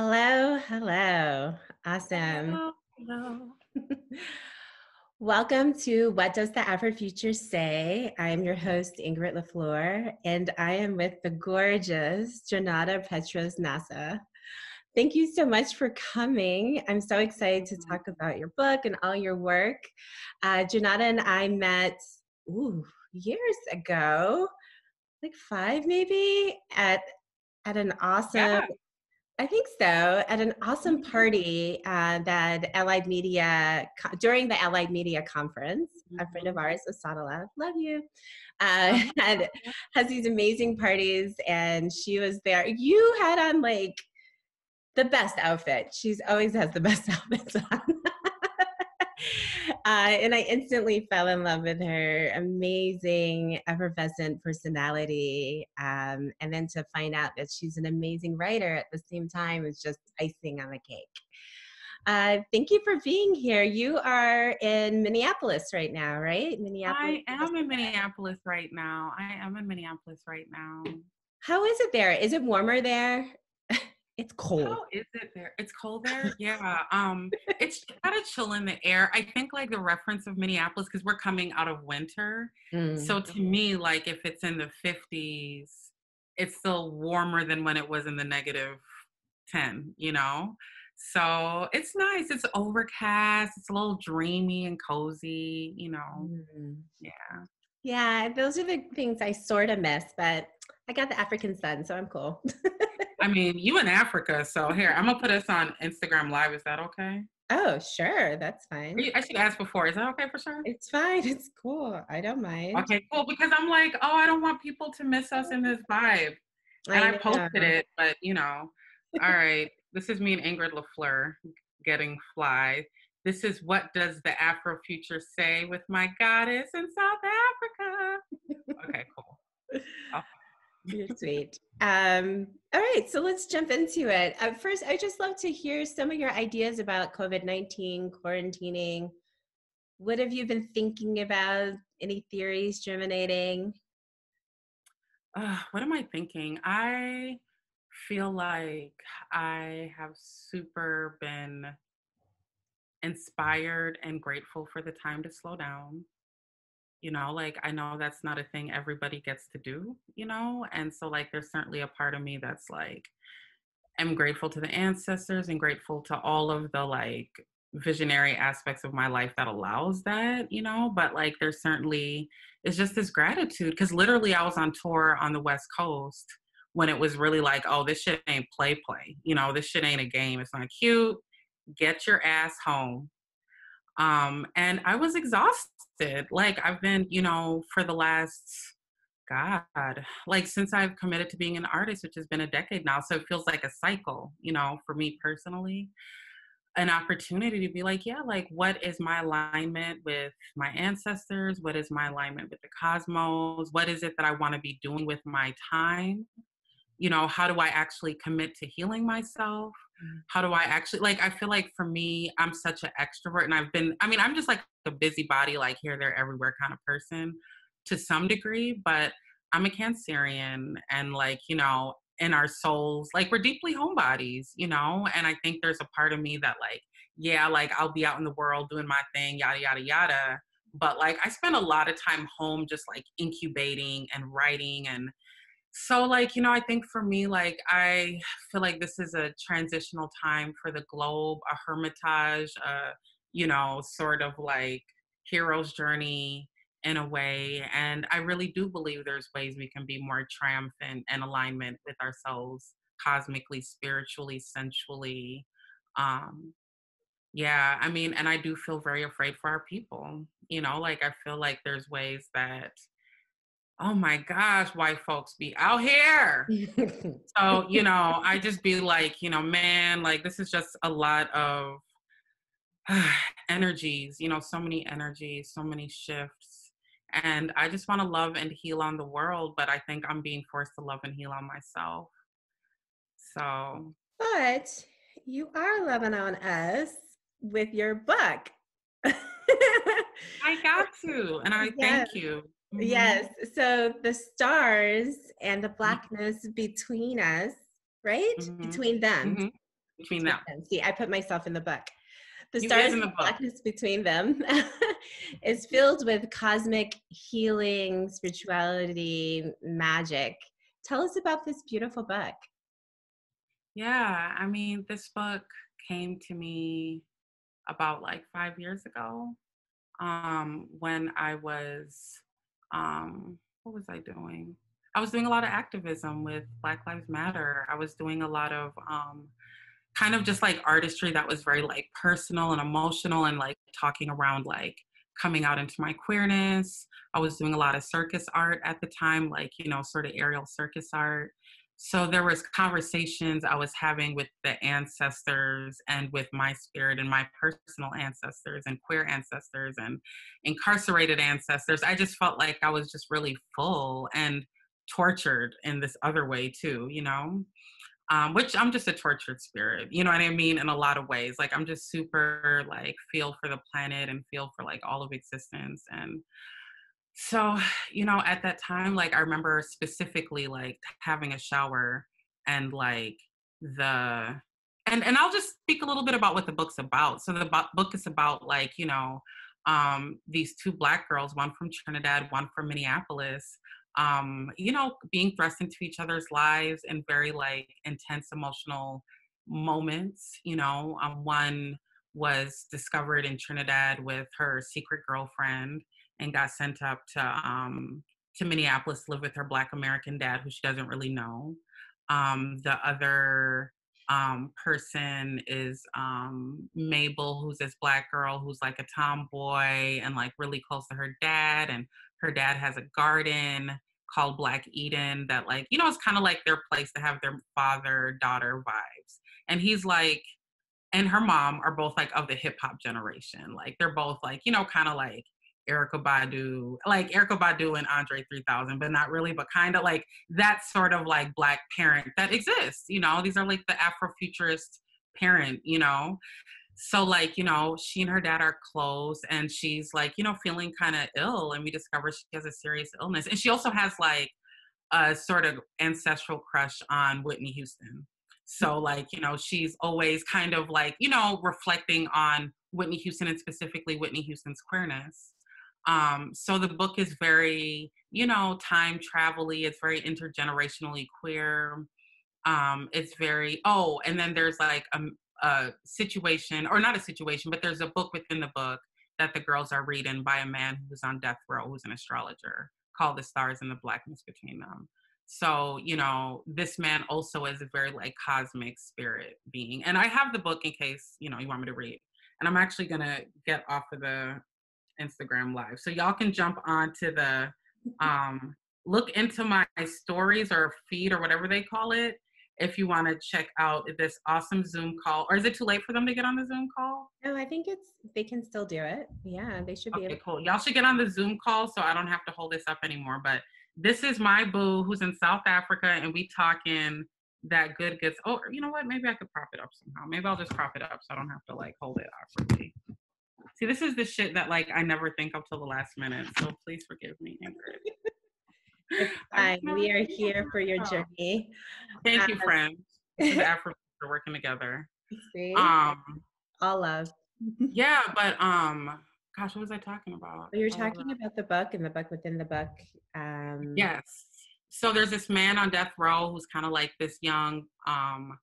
Hello, hello. Awesome. Hello, hello. Welcome to What Does the Afrofuture Say? I am your host, Ingrid LaFleur, and I am with the gorgeous Junauda Petrus-Nasah. Thank you so much for coming. I'm so excited to talk about your book and all your work. Uh, Junauda and I met ooh, years ago, like five maybe, at at an awesome Yeah. I think so. At an awesome Mhm, party uh, that Allied Media, during the Allied Media Conference, a friend of mhm. ours, Asadala, love you, uh, Uh-huh. had, has these amazing parties, and she was there. You had on like the best outfit. She's always has the best outfits on. Uh, and I instantly fell in love with her amazing, effervescent personality. Um, and then to find out that she's an amazing writer at the same time is just icing on the cake. Uh, thank you for being here. You are in Minneapolis right now, right? Minneapolis. I am in Minneapolis right now. I am in Minneapolis right now. How is it there? Is it warmer there? It's cold. How is it there? It's cold there? Yeah. Um, it's got a chill in the air. I think like the reference of Minneapolis, because we're coming out of winter. Mm. So to me, like if it's in the 50s, it's still warmer than when it was in the negative 10, you know? So it's nice. It's overcast. It's a little dreamy and cozy, you know? Mm. Yeah. Yeah, those are the things I sort of miss, but I got the African sun, so I'm cool. I mean, you in Africa, so here I'm gonna put us on Instagram Live. Is that okay? oh, sure, that's fine. I should ask before. Is that okay for sure? It's fine. It's cool. I don't mind. Okay, cool. Because I'm like, oh, I don't want people to miss us in this vibe, and I, posted it, but you know, all right. This is me and Ingrid LaFleur getting fly. This is what does the Afro future say with my goddess in South Africa? Okay, cool. You're sweet. Um, all right, so let's jump into it. Uh, first, I just love to hear some of your ideas about COVID 19, quarantining. What have you been thinking about? Any theories germinating? uh, what am I thinking? I feel like I have super been inspired and grateful for the time to slow down. You know, like I know that's not a thing everybody gets to do, you know? And so, like, there's certainly a part of me that's like, I'm grateful to the ancestors and grateful to all of the like visionary aspects of my life that allows that, you know? But like, there's certainly, it's just this gratitude because literally I was on tour on the West Coast when it was really like, oh, this shit ain't play play. You know, this shit ain't a game. It's not cute. Get your ass home. Um, and I was exhausted. Like I've been, you know, for the last God, like since I've committed to being an artist, which has been a decade now. So it feels like a cycle, you know, for me personally an opportunity to be like, yeah, like what is my alignment with my ancestors? What is my alignment with the cosmos? What is it that I want to be doing with my time? You know, how do I actually commit to healing myself? Mm. How do I actually like? I feel like for me, I'm such an extrovert, and I've been, I mean, I'm just like a busybody, like here, there, everywhere kind of person to some degree, but I'm a Cancerian, and like, you know, in our souls like we're deeply homebodies you know and i think there's a part of me that like yeah like i'll be out in the world doing my thing yada yada yada but like i spend a lot of time home just like incubating and writing and so like you know i think for me like i feel like this is a transitional time for the globe a hermitage uh you know sort of like hero's journey in a way. And I really do believe there's ways we can be more triumphant and alignment with ourselves cosmically, spiritually, sensually. Um, yeah, I mean, and I do feel very afraid for our people. You know, like I feel like there's ways that, oh my gosh, white folks be out here. So, you know, I just be like, you know, man, like this is just a lot of energies, you know, so many energies, so many shifts. And I just want to love and heal on the world, but I think I'm being forced to love and heal on myself. So, but you are loving on us with your book. I got to, and I Yes. thank you. Mhm. Yes. So the stars and the Mm-hmm. blackness between us, right? Mhm. Between them. Mhm. between them. See, I put myself in the book. The you stars and the blackness between them is filled with cosmic healing, spirituality, magic. Tell us about this beautiful book. Yeah, I mean, this book came to me about like five years ago um, when I was, um, what was I doing? I was doing a lot of activism with Black Lives Matter. I was doing a lot of um, kind of just like artistry that was very like personal and emotional and like talking around like coming out into my queerness. I was doing a lot of circus art at the time, like, you know, sort of aerial circus art so there was conversations i was having with the ancestors and with my spirit and my personal ancestors and queer ancestors and incarcerated ancestors. I just felt like i was just really full and tortured in this other way too you know? Um, which i'm just a tortured spirit you know what i mean in a lot of ways. Like i'm just super like feel for the planet and feel for like all of existence and so you know at that time like i remember specifically like having a shower and like the and and i'll just speak a little bit about what the book's about. So the book is about like you know um these two black girls one from trinidad one from minneapolis um you know being thrust into each other's lives in very like intense emotional moments you know um, one was discovered in trinidad with her secret girlfriend and got sent up to um, to Minneapolis to live with her Black American dad, who she doesn't really know. Um, the other um, person is um, Mabel, who's this black girl who's like a tomboy and like really close to her dad, and her dad has a garden called Black Eden that like you know it's kind of like their place to have their father daughter vibes, and he's like. And her mom are both like of the hip hop generation. Like they're both like, you know, kind of like Erykah Badu, like Erykah Badu and Andre 3000, but not really, but kind of like that sort of like black parent that exists. You know, these are like the Afrofuturist parent, you know. So like, you know, she and her dad are close and she's like, you know, feeling kind of ill and we discover she has a serious illness. And she also has like a sort of ancestral crush on Whitney Houston. So hmm. like, you know, she's always kind of like, you know, reflecting on Whitney Houston and specifically Whitney Houston's queerness. Um, so the book is very, you know, time travel It's very intergenerationally queer. Um, it's very, oh, and then there's like a, a situation, or not a situation, but there's a book within the book that the girls are reading by a man who's on death row, who's an astrologer, called The Stars and the Blackness Between Them. So, you know, this man also is a very like cosmic spirit being. And I have the book in case, you know, you want me to read. And I'm actually gonna get off of the Instagram live. So y'all can jump onto the um look into my stories or feed or whatever they call it if you want to check out this awesome Zoom call. Or is it too late for them to get on the Zoom call? No, I think it's they can still do it. Yeah, they should be. Able. Okay, cool. Y'all should get on the Zoom call so I don't have to hold this up anymore. But this is my boo who's in South Africa, and we talking that good gets. Oh, you know what? Maybe I could prop it up somehow. Maybe I'll just prop it up so I don't have to like hold it awkwardly. See, this is the shit that like I never think of till the last minute. So please forgive me, Ingrid. fine. We are here for your journey. Thank um, you, friends. This is Afro for working together. See? Um, all love. yeah, but um, gosh, what was I talking about? Well, you're talking about the book and the book within the book. Um, yes. So there's this man on death row who's kind of like this young um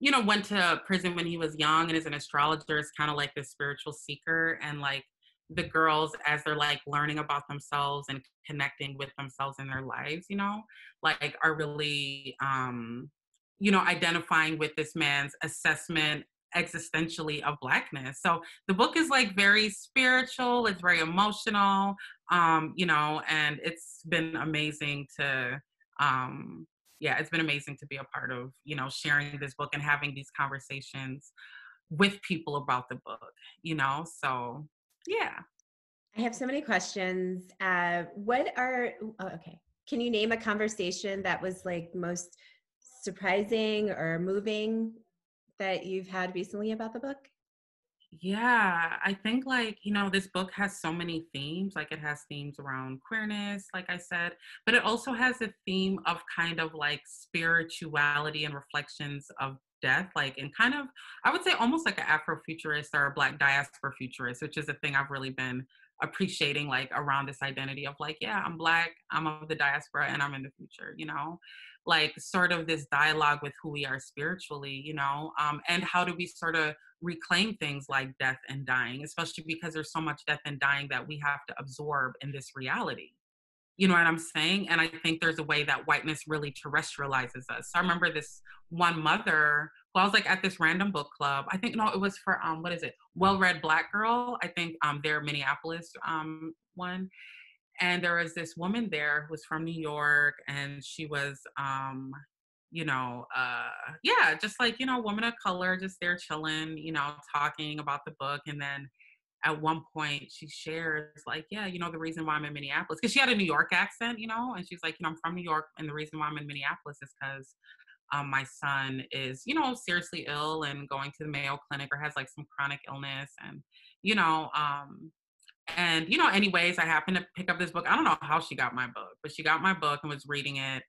you know, went to prison when he was young and is an astrologer, is kind of like this spiritual seeker. And like the girls, as they're like learning about themselves and connecting with themselves in their lives, you know, like are really, um, you know, identifying with this man's assessment existentially of blackness. So the book is like very spiritual, it's very emotional, um, you know, and it's been amazing to um yeah, it's been amazing to be a part of, you know, sharing this book and having these conversations with people about the book, you know? So, yeah. I have so many questions. Uh, what are, oh, okay. Can you name a conversation that was like most surprising or moving that you've had recently about the book? Yeah, I think like, you know, this book has so many themes. Like it has themes around queerness, like I said, but it also has a theme of kind of like spirituality and reflections of death, like and kind of, I would say almost like an Afrofuturist or a Black diaspora futurist, which is a thing I've really been appreciating, like around this identity of like, yeah, I'm Black, I'm of the diaspora, and I'm in the future, you know? Like sort of this dialogue with who we are spiritually, you know? Um, and how do we sort of reclaim things like death and dying, especially because there's so much death and dying that we have to absorb in this reality you know what I'm saying? And I think there's a way that whiteness really terrestrializes us. So I remember this one mother who I was like at this random book club. I think no, it was for um what is it? Well read black girl. I think um their Minneapolis um one. And there was this woman there who was from New York and she was um you know, uh, yeah, just like, you know, woman of color, just there chilling, you know, talking about the book. And then at one point she shares like yeah you know the reason why i'm in minneapolis because she had a new york accent you know and she's like you know i'm from new york and the reason why i'm in minneapolis is because um, my son is you know seriously ill and going to the mayo clinic or has like some chronic illness and you know um, and you know anyways i happened to pick up this book. I don't know how she got my book but she got my book and was reading it.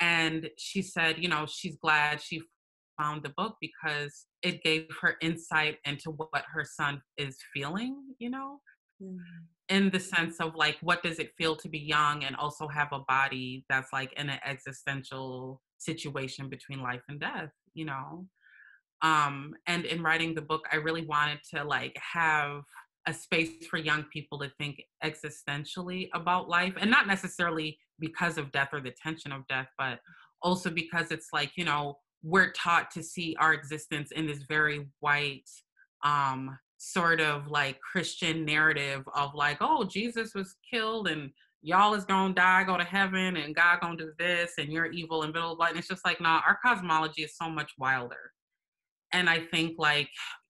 And she said you know she's glad she found the book because it gave her insight into what her son is feeling, you know, mm-hmm. in the sense of like, what does it feel to be young and also have a body that's like in an existential situation between life and death, you know? Um, and in writing the book, I really wanted to like have a space for young people to think existentially about life and not necessarily because of death or the tension of death, but also because it's like, you know, we're taught to see our existence in this very white um sort of like christian narrative of like oh jesus was killed and y'all is gonna die go to heaven and god gonna do this and you're evil and blah blah and it's just like nah our cosmology is so much wilder. And i think like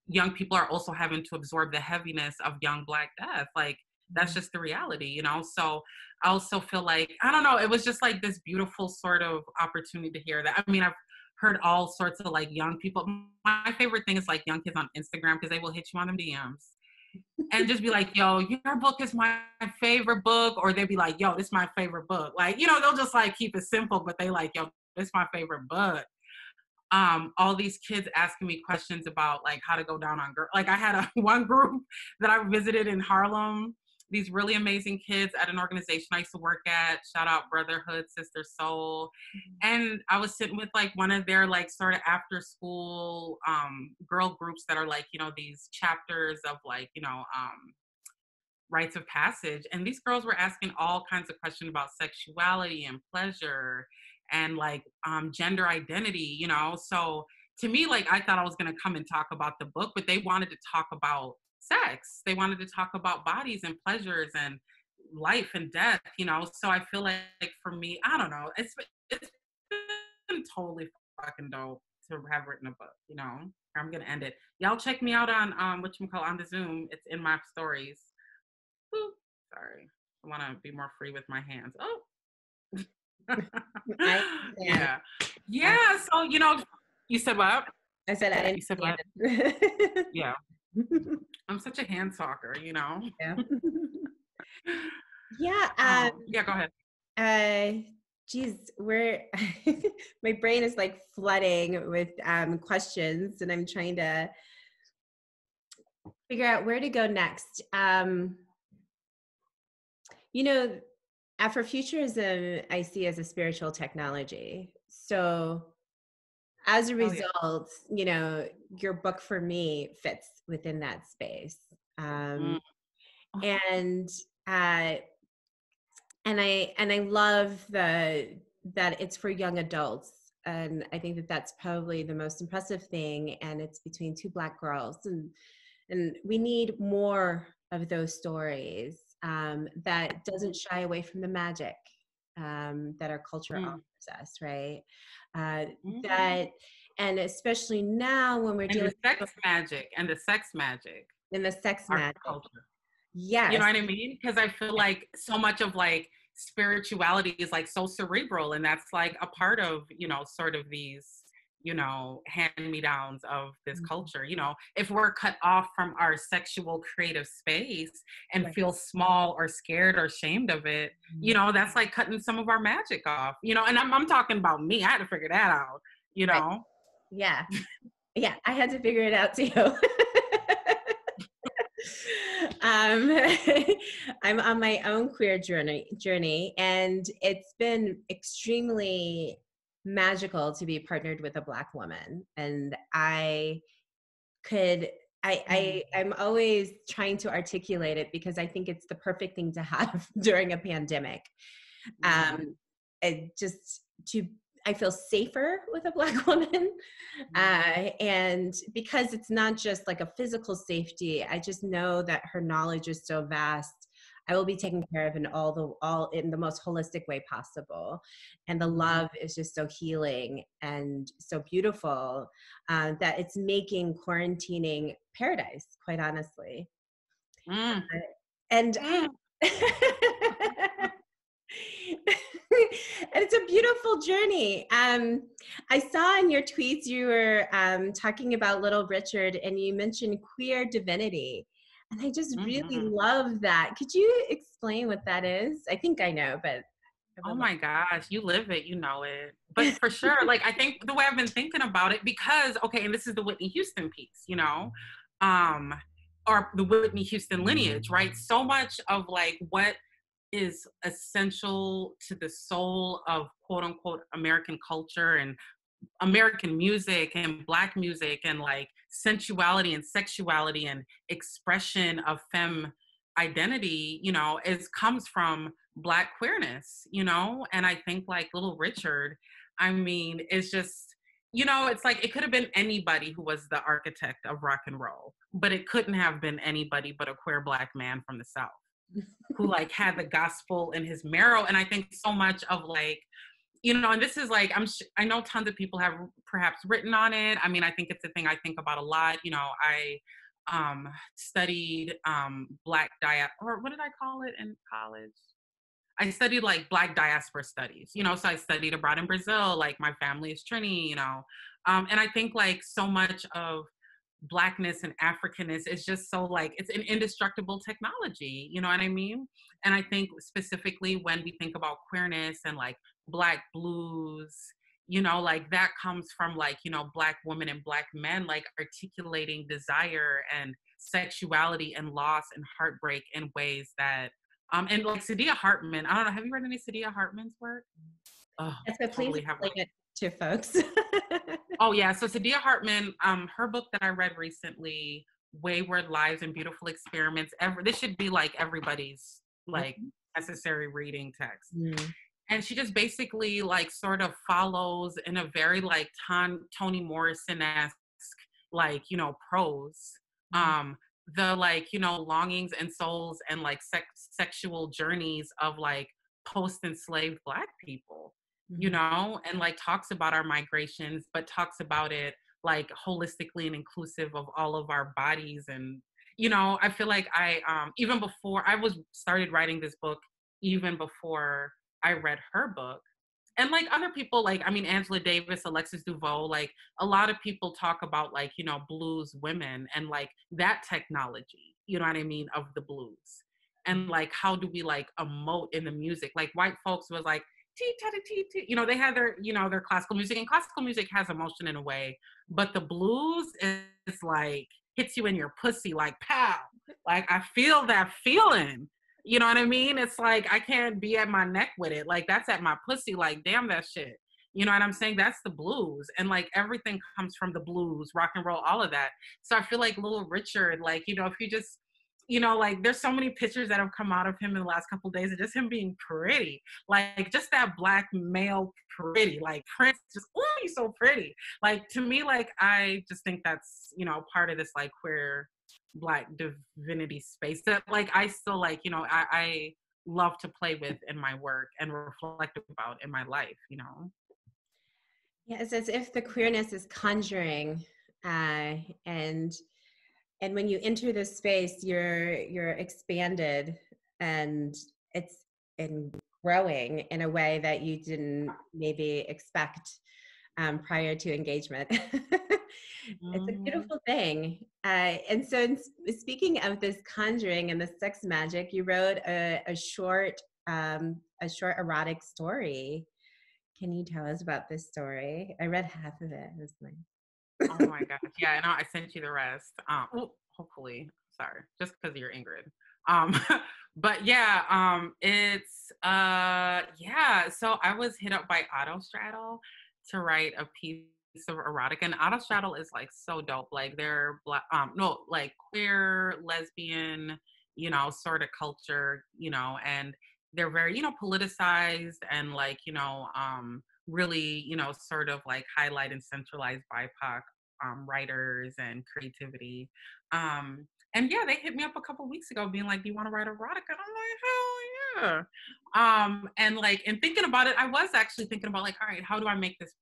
young people are also having to absorb the heaviness of young black death. Like that's mm-hmm. just the reality you know? So i also feel like i don't know it was just like this beautiful sort of opportunity to hear that. I mean i've heard all sorts of like young people. My favorite thing is like young kids on Instagram because they will hit you on them DMs and just be like, yo, your book is my favorite book. Or they'll be like, yo, this is my favorite book. Like, you know, they'll just like keep it simple, but they like, yo, this is my favorite book. Um, all these kids asking me questions about like how to go down on girl. Like I had a one group that I visited in Harlem these really amazing kids at an organization I used to work at. Shout out Brotherhood, Sister Sol. Mm-hmm. And I was sitting with like one of their like sort of after school um, girl groups that are like, you know, these chapters of like, you know, um, rites of passage. And these girls were asking all kinds of questions about sexuality and pleasure and like um, gender identity, you know. So to me, like I thought I was gonna come and talk about the book, but they wanted to talk about sex. They wanted to talk about bodies and pleasures and life and death, you know. So I feel like, like for me, I don't know. It's it's been totally fucking dope to have written a book, you know. I'm gonna end it. Y'all check me out on um what you call on the Zoom. It's in my stories. Ooh, sorry. I wanna be more free with my hands. Oh. yeah. Yeah. So you know, you said what? I said I. didn't. You said what? yeah. I'm such a hand talker, you know. Yeah. yeah. Um, um, yeah. Go ahead. Uh, geez, we're my brain is like flooding with um, questions, and I'm trying to figure out where to go next. Um, you know, Afrofuturism I see as a spiritual technology. So as a result, oh, yeah. you know, your book for me fits within that space. Um, mm. and uh, and I and I love the that it's for young adults, and I think that that's probably the most impressive thing. And it's between two black girls, and and we need more of those stories um, that doesn't shy away from the magic um, that our culture mm. offers us, right? Uh, mm-hmm. That and especially now when we're and dealing the sex with magic and the sex magic and the sex magic culture. Yes. You know what I mean? Because I feel like so much of like spirituality is like so cerebral and that's like a part of, you know, sort of these you know hand me downs of this mm-hmm. culture you know if we're cut off from our sexual creative space and right. feel small or scared or ashamed of it mm-hmm. you know that's like cutting some of our magic off you know and i'm, I'm talking about me i had to figure that out you know yeah. Yeah, I had to figure it out too. um, I'm on my own queer journey journey, and it's been extremely magical to be partnered with a black woman. And I could I, I mm. I'm always trying to articulate it because I think it's the perfect thing to have during a pandemic. Mm-hmm. Um, it just to I feel safer with a black woman. Mm-hmm. Uh, and because it's not just like a physical safety, I just know that her knowledge is so vast. I will be taken care of in all the all in the most holistic way possible, and the mm-hmm. love is just so healing and so beautiful uh, that it's making quarantining paradise. Quite honestly, mm. uh, and. Mm. and it's a beautiful journey. Um, I saw in your tweets you were um, talking about Little Richard and you mentioned queer divinity. And I just really mm-hmm. love that. Could you explain what that is? I think I know, but. Oh my gosh, you live it, you know it. But for sure, like I think the way I've been thinking about it, because, okay, and this is the Whitney Houston piece, you know, um, or the Whitney Houston lineage, right? So much of like what is essential to the soul of quote unquote American culture and American music and black music and like sensuality and sexuality and expression of femme identity, you know, is comes from black queerness, you know? And I think like little Richard, I mean, it's just, you know, it's like it could have been anybody who was the architect of rock and roll, but it couldn't have been anybody but a queer black man from the South who like had the gospel in his marrow. And I think so much of like, you know, and this is like I'm sh- I know tons of people have perhaps written on it. I mean, I think it's a thing I think about a lot. You know, I um studied um black diet or what did I call it in college? I studied like black diaspora studies, you know, so I studied abroad in Brazil, like my family is Trini, you know. Um, and I think like so much of blackness and africanness is just so like it's an indestructible technology you know what i mean and i think specifically when we think about queerness and like black blues you know like that comes from like you know black women and black men like articulating desire and sexuality and loss and heartbreak in ways that um and like Saidiya Hartman I don't know have you read any Saidiya Hartman's work oh yes, but please totally have it to folks oh yeah, so Saidiya Hartman, um, her book that I read recently, Wayward Lives and Beautiful Experiments. Ever this should be like everybody's like mm-hmm. necessary reading text. Mm. And she just basically like sort of follows in a very like Ton, Toni Morrison-esque like, you know, prose. Mm. Um, the like, you know, longings and souls and like sex sexual journeys of like post enslaved black people you mm-hmm. know, and like talks about our migrations, but talks about it like holistically and inclusive of all of our bodies. And, you know, I feel like I, um, even before I was started writing this book, even before I read her book, and like other people like i mean angela davis alexis De Veaux like a lot of people talk about like you know blues women and like that technology you know what i mean of the blues and like how do we like emote in the music like white folks was like tee tata tee tee. you know, they have their, you know, their classical music, and classical music has emotion in a way, but the blues is like hits you in your pussy, like pow, like I feel that feeling. You know what I mean? It's like I can't be at my neck with it. Like that's at my pussy. Like damn that shit. You know what I'm saying? That's the blues, and like everything comes from the blues, rock and roll, all of that. So I feel like Little Richard, like you know, if you just you know, like there's so many pictures that have come out of him in the last couple days of just him being pretty. Like just that black male pretty. Like Prince just oh he's so pretty. Like to me, like I just think that's, you know, part of this like queer black divinity space that like I still like, you know, I, I love to play with in my work and reflect about in my life, you know. Yeah, it's as if the queerness is conjuring uh, and and when you enter this space you're you're expanded and it's and growing in a way that you didn't maybe expect um, prior to engagement it's a mm-hmm. beautiful thing uh, and so in, speaking of this conjuring and the sex magic you wrote a, a short um, a short erotic story can you tell us about this story i read half of it it was nice oh my gosh. Yeah, no, I sent you the rest. Um, well, hopefully. Sorry, just because you're Ingrid. Um, but yeah, um, it's uh, yeah. So I was hit up by Autostraddle to write a piece of erotica, and Autostraddle is like so dope. Like they're black, um, no, like queer, lesbian, you know, sort of culture, you know, and they're very, you know, politicized and like, you know, um, really, you know, sort of like highlight and centralize BIPOC um, writers and creativity. Um, and yeah, they hit me up a couple weeks ago being like, Do you want to write erotica? And I'm like, hell yeah. Um, and like, and thinking about it, I was actually thinking about like, all right, how do I make this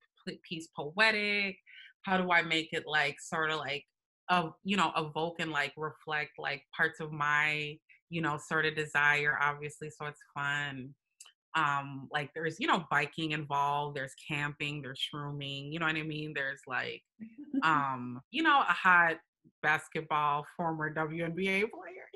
piece poetic? How do I make it like sort of like, uh, you know, evoke and like reflect like parts of my, you know, sort of desire, obviously, so it's fun um like there's you know biking involved there's camping there's shrooming you know what i mean there's like um you know a hot basketball former WNBA player.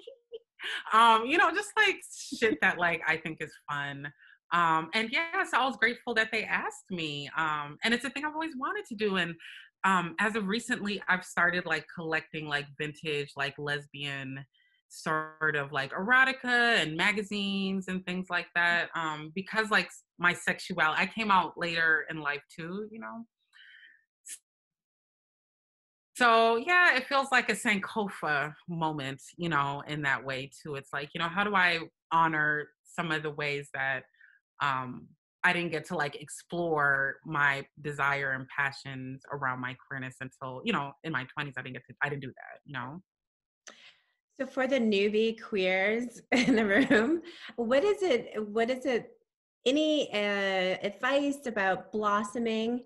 um, you know, just like shit that like I think is fun. Um, and yes, I was grateful that they asked me. Um, and it's a thing I've always wanted to do. And um, as of recently, I've started like collecting like vintage, like lesbian sort of like erotica and magazines and things like that. Um, because like my sexuality, I came out later in life too, you know. So yeah, it feels like a Sankofa moment, you know, in that way too. It's like, you know, how do I honor some of the ways that um I didn't get to like explore my desire and passions around my queerness until, you know, in my 20s I didn't get to I didn't do that, you know. So for the newbie queers in the room, what is it what is it any uh, advice about blossoming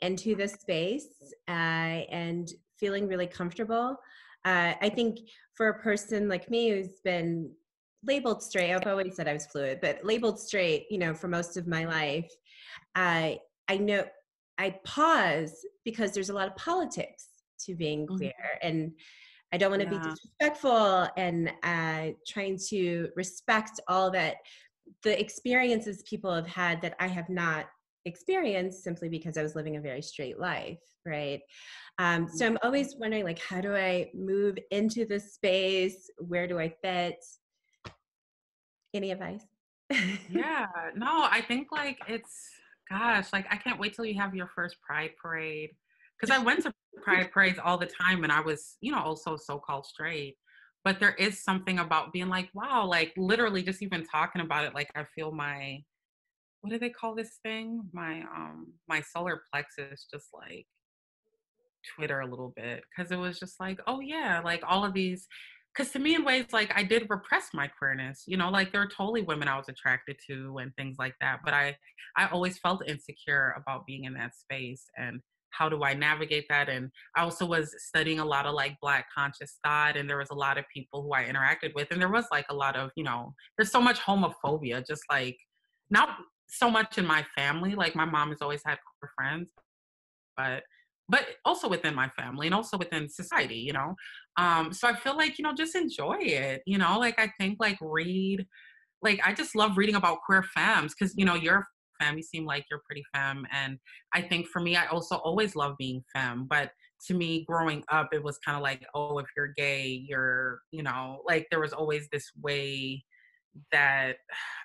into the space uh, and feeling really comfortable. Uh, I think for a person like me who's been labeled straight, I've always said I was fluid, but labeled straight, you know, for most of my life, I I know I pause because there's a lot of politics to being queer, mm-hmm. and I don't want to yeah. be disrespectful, and uh, trying to respect all that the experiences people have had that I have not experienced simply because I was living a very straight life, right? Um, so I'm always wondering, like, how do I move into the space? Where do I fit? Any advice? yeah, no, I think like it's, gosh, like I can't wait till you have your first Pride parade. Because I went to Pride parades all the time and I was, you know, also so called straight. But there is something about being like, wow, like literally just even talking about it, like I feel my, what do they call this thing? My um my solar plexus just like Twitter a little bit because it was just like, oh yeah, like all of these. Because to me, in ways like I did repress my queerness, you know, like there are totally women I was attracted to and things like that. But I, I always felt insecure about being in that space and how do I navigate that? And I also was studying a lot of like Black conscious thought, and there was a lot of people who I interacted with, and there was like a lot of, you know, there's so much homophobia, just like not so much in my family. Like my mom has always had queer friends, but but also within my family and also within society, you know. Um, so I feel like, you know, just enjoy it, you know, like I think like read, like I just love reading about queer femmes because, you know, you're femme, you seem like you're pretty femme. And I think for me, I also always love being femme, but to me growing up, it was kind of like, oh, if you're gay, you're, you know, like there was always this way that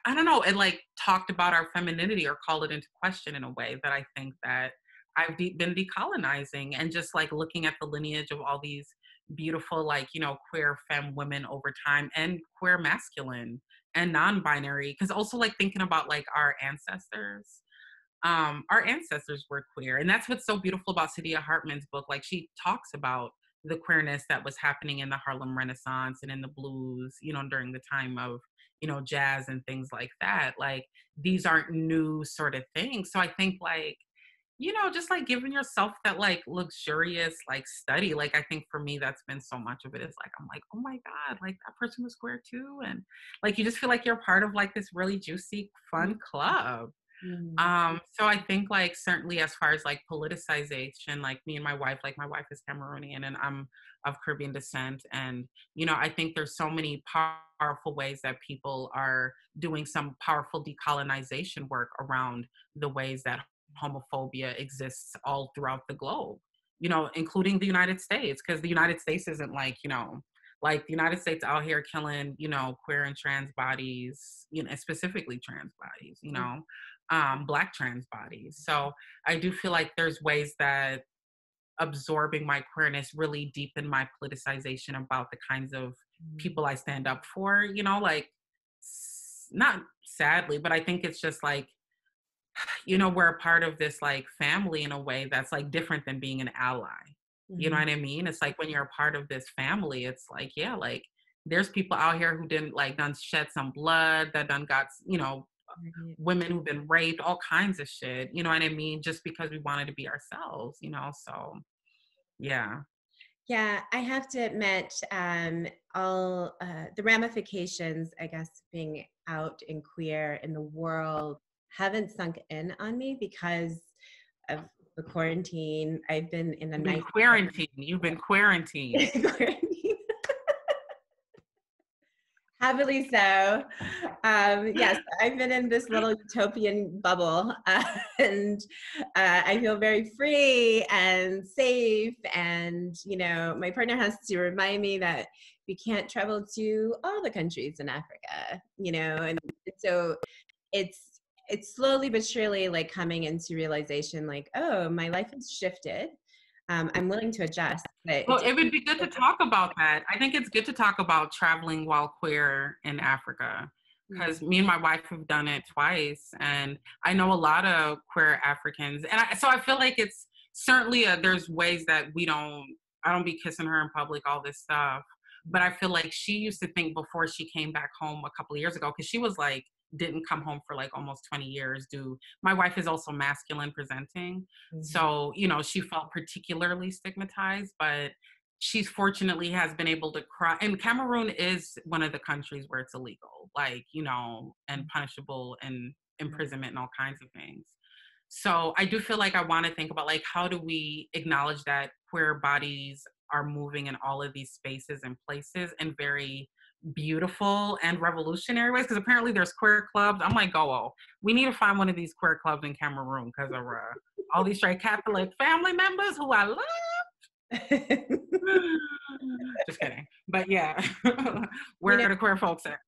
I don't know, it like talked about our femininity or called it into question in a way that I think that I've de- been decolonizing and just like looking at the lineage of all these beautiful, like, you know, queer femme women over time and queer masculine and non binary. Cause also like thinking about like our ancestors. Um, our ancestors were queer. And that's what's so beautiful about Saidiya Hartman's book. Like she talks about the queerness that was happening in the Harlem Renaissance and in the blues, you know, during the time of, you know, jazz and things like that. Like these aren't new sort of things. So I think like you know, just like giving yourself that like luxurious like study. Like I think for me that's been so much of it is like I'm like, oh my God, like that person was queer too. And like you just feel like you're part of like this really juicy, fun club. Mm-hmm. Um, so I think like certainly as far as like politicization, like me and my wife, like my wife is Cameroonian and I'm of Caribbean descent. And, you know, I think there's so many powerful ways that people are doing some powerful decolonization work around the ways that homophobia exists all throughout the globe you know, including the United States, because the United States isn't like, you know, like the United States out here killing, you know, queer and trans bodies, you know, specifically trans bodies, you mm. know, um, black trans bodies. So I do feel like there's ways that absorbing my queerness really deepened my politicization about the kinds of mm. people I stand up for, you know, like not sadly, but I think it's just like, you know, we're a part of this like family in a way that's like different than being an ally. Mm-hmm. You know mm-hmm. what I mean? It's like when you're a part of this family, it's like, yeah, like there's people out here who didn't like done shed some blood, that done got, you know, women who've been raped, all kinds of shit. You know what I mean? Just because we wanted to be ourselves, you know? So yeah. Yeah, I have to admit, um, all uh, the ramifications, I guess, being out and queer in the world haven't sunk in on me because of the quarantine. I've been in a nice quarantine. You've been quarantined. Happily so. Um, yes, I've been in this little utopian bubble, uh, and uh, I feel very free and safe. And you know, my partner has to remind me that we can't travel to all the countries in Africa. You know, and so it's it's slowly but surely like coming into realization like oh my life has shifted um, i'm willing to adjust but well it would be good to talk about that i think it's good to talk about traveling while queer in africa because mm-hmm. me and my wife have done it twice and i know a lot of queer africans and I, so i feel like it's certainly a, there's ways that we don't i don't be kissing her in public all this stuff but i feel like she used to think before she came back home a couple of years ago because she was like didn't come home for like almost 20 years do my wife is also masculine presenting mm-hmm. so you know she felt particularly stigmatized but she's fortunately has been able to cry and cameroon is one of the countries where it's illegal like you know and mm-hmm. punishable and imprisonment and all kinds of things so i do feel like i want to think about like how do we acknowledge that queer bodies are moving in all of these spaces and places and very beautiful and revolutionary ways because apparently there's queer clubs. I'm like, oh, we need to find one of these queer clubs in Cameroon because of uh, all these straight Catholic family members who I love. Just kidding. But yeah, where you know, are the queer folks at?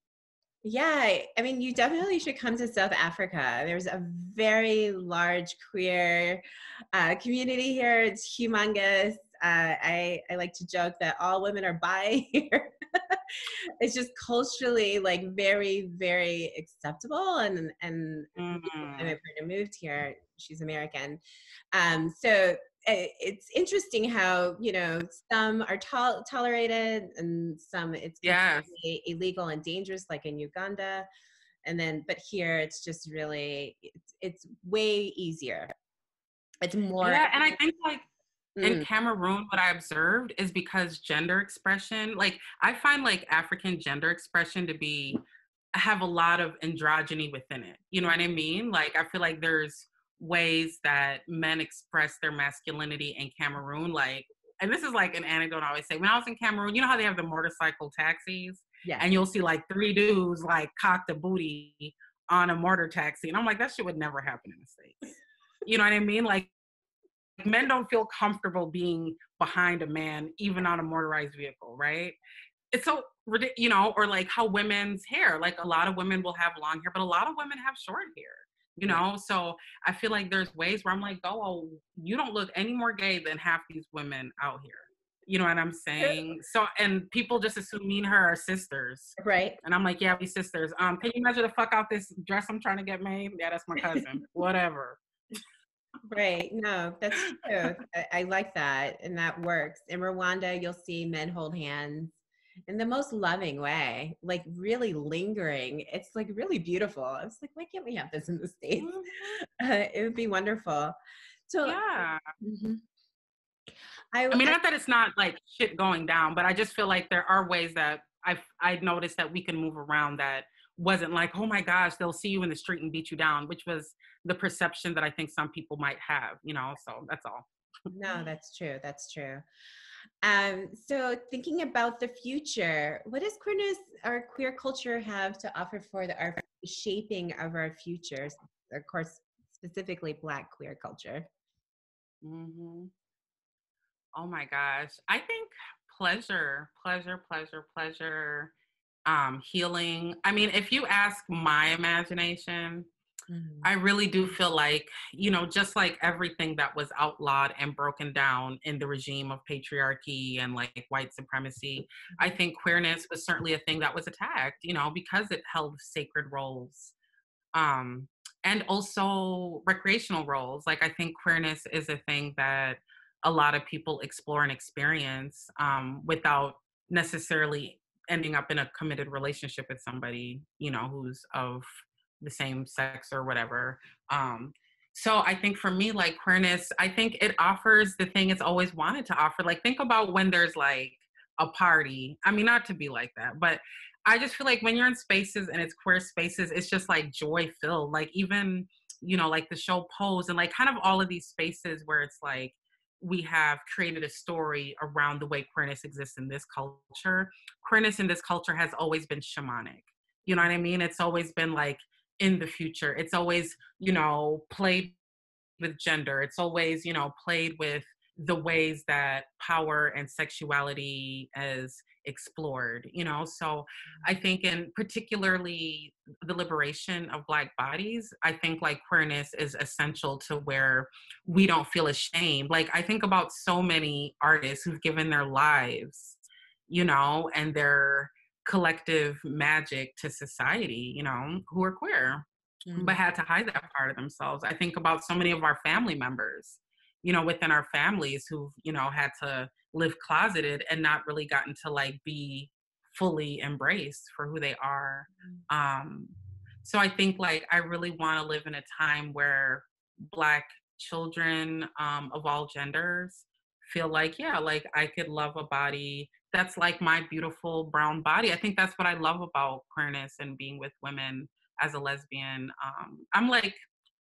Yeah, I mean, you definitely should come to South Africa. There's a very large queer uh, community here. It's humongous. Uh, I, I like to joke that all women are bi here. it's just culturally like very very acceptable and and mm-hmm. my partner moved here she's american. Um so it's interesting how you know some are to- tolerated and some it's yeah. illegal and dangerous like in uganda. And then but here it's just really it's, it's way easier. It's more yeah and i think like mm. in Cameroon, what I observed is because gender expression, like I find like African gender expression to be have a lot of androgyny within it. You know what I mean? Like I feel like there's ways that men express their masculinity in Cameroon, like and this is like an anecdote I always say. When I was in Cameroon, you know how they have the motorcycle taxis? Yeah. And you'll see like three dudes like cock the booty on a motor taxi. And I'm like, that shit would never happen in the States. You know what I mean? Like men don't feel comfortable being behind a man even on a motorized vehicle right? It's so you know or like how women's hair like a lot of women will have long hair but a lot of women have short hair you know? So i feel like there's ways where i'm like oh you don't look any more gay than half these women out here. You know what i'm saying? So and people just assume me and her are sisters. Right. And i'm like yeah we sisters. Um can you measure the fuck out this dress i'm trying to get made? Yeah that's my cousin. Whatever Right. No, that's true. I, I, like that. And that works. In Rwanda, you'll see men hold hands in the most loving way, like really lingering. It's like really beautiful. I was like, why can't we have this in the States? Mm-hmm. Uh, it would be wonderful. So, yeah. Mm-hmm. I, I mean, not that it's not like shit going down, but I just feel like there are ways that I've, I've noticed that we can move around that wasn't like, oh my gosh, they'll see you in the street and beat you down, which was the perception that I think some people might have, you know, so that's all. no, that's true. That's true. Um, so thinking about the future, what does queerness or queer culture have to offer for the our shaping of our futures? Of course, specifically Black queer culture. Mm-hmm. Oh my gosh. I think pleasure, pleasure, pleasure, pleasure, um, healing. I mean, if you ask my imagination, Mm-hmm. I really do feel like, you know, just like everything that was outlawed and broken down in the regime of patriarchy and like white supremacy, I think queerness was certainly a thing that was attacked, you know, because it held sacred roles. Um, and also recreational roles. Like, I think queerness is a thing that a lot of people explore and experience um, without necessarily ending up in a committed relationship with somebody, you know, who's of the same sex or whatever. Um, so I think for me, like queerness, I think it offers the thing it's always wanted to offer. Like think about when there's like a party. I mean, not to be like that, but I just feel like when you're in spaces and it's queer spaces, it's just like joy filled. Like even, you know, like the show Pose and like kind of all of these spaces where it's like we have created a story around the way queerness exists in this culture. Queerness in this culture has always been shamanic. You know what I mean? It's always been like in the future. It's always, you know, played with gender. It's always, you know, played with the ways that power and sexuality is explored, you know. So I think in particularly the liberation of black bodies, I think like queerness is essential to where we don't feel ashamed. Like I think about so many artists who've given their lives, you know, and they're collective magic to society, you know, who are queer, mm-hmm. but had to hide that part of themselves. I think about so many of our family members, you know, within our families who've, you know, had to live closeted and not really gotten to like be fully embraced for who they are. Mm-hmm. Um, so I think like I really want to live in a time where Black children um, of all genders feel like, yeah, like I could love a body that's like my beautiful brown body. I think that's what I love about queerness and being with women as a lesbian. Um, I'm like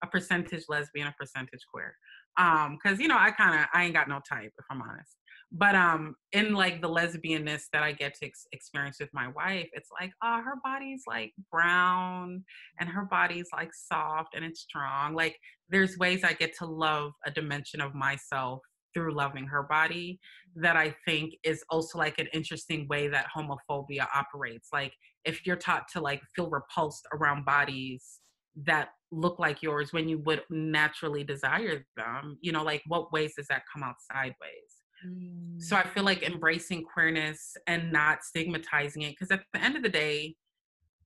a percentage lesbian, a percentage queer. Um, cause you know, I kind of, I ain't got no type if I'm honest. But um, in like the lesbianness that I get to ex- experience with my wife, it's like, oh, her body's like brown and her body's like soft and it's strong. Like there's ways I get to love a dimension of myself through loving her body that I think is also like an interesting way that homophobia operates. Like if you're taught to like feel repulsed around bodies that look like yours when you would naturally desire them, you know, like what ways does that come out sideways? Mm. So I feel like mm. embracing queerness and not stigmatizing it because at the end of the day,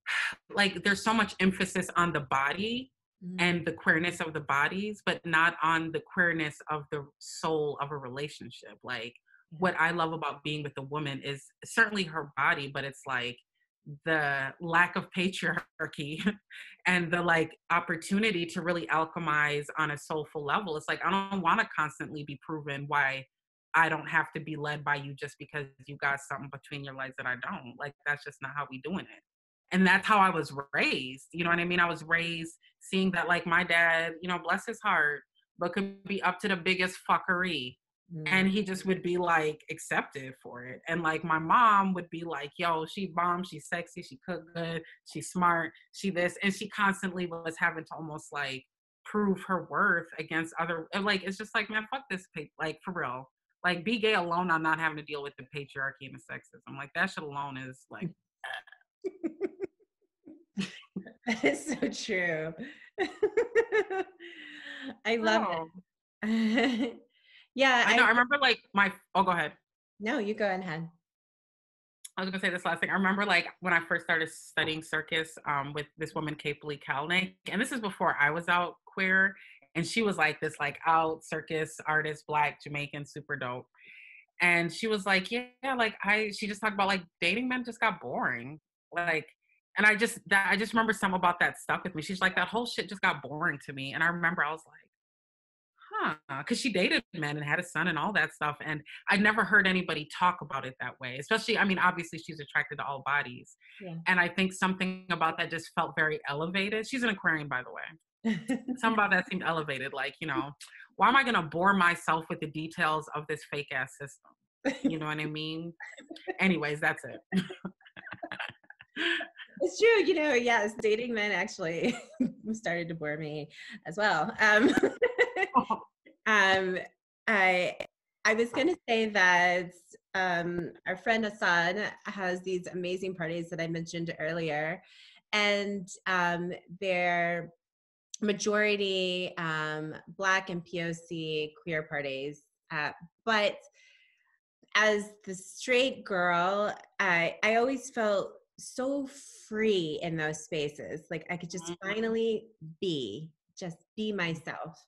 like there's so much emphasis on the body mm-hmm. and the queerness of the bodies, but not on the queerness of the soul of a relationship. Like what I love about being with a woman is certainly her body, but it's like the lack of patriarchy and the like opportunity to really alchemize on a soulful level. It's like I don't want to constantly be proven why I don't have to be led by you just because you got something between your legs that I don't. Like that's just not how we doing it and that's how I was raised. You know what I mean? I was raised seeing that like my dad, you know, bless his heart, but could be up to the biggest fuckery. Mm. And he just would be like accepted for it. And like my mom would be like, yo, she bomb, she's sexy, she cook good, she's smart, she this. And she constantly was having to almost like prove her worth against other like it's just like, man, fuck this like for real. Like be gay alone on not having to deal with the patriarchy and the sexism. Like that shit alone is like that is so true. I love oh. it. yeah. I know. I, I remember like my, oh, go ahead. No, you go ahead. I was gonna say this last thing. I remember like when I first started studying circus um, with this woman, Cape Lee Kalnick, and this is before I was out queer, and she was like this like out circus artist, black Jamaican, super dope. And she was like, yeah, like I, she just talked about like dating men just got boring. Like and I just that I just remember some about that stuck with me. She's like, that whole shit just got boring to me. And I remember I was like, huh, because she dated men and had a son and all that stuff. And I never heard anybody talk about it that way. Especially, I mean, obviously she's attracted to all bodies. Yeah. And I think something about that just felt very elevated. She's an Aquarian, by the way. Something about that seemed elevated. Like, you know, why am I gonna bore myself with the details of this fake ass system? You know what I mean? Anyways, that's it. it's true you know yes dating men actually started to bore me as well um, um i I was going to say that um, our friend Hassan has these amazing parties that I mentioned earlier, and um, they're majority um, Black and POC queer parties. Uh, but as the straight girl, I I always felt so free in those spaces. Like I could just mm-hmm. finally be, just be myself.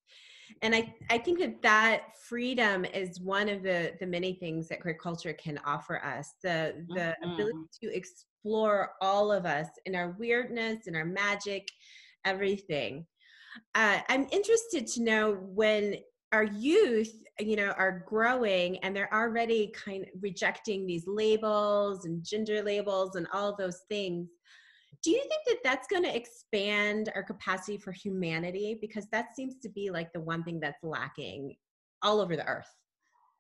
And I, I think that that freedom is one of the, the many things that queer culture can offer us. The, the mm-hmm. ability to explore all of us in our weirdness, in our magic, everything. Uh, I'm interested to know when our youth you know are growing and they're already kind of rejecting these labels and gender labels and all those things do you think that that's going to expand our capacity for humanity? Because that seems to be like the one thing that's lacking all over the earth.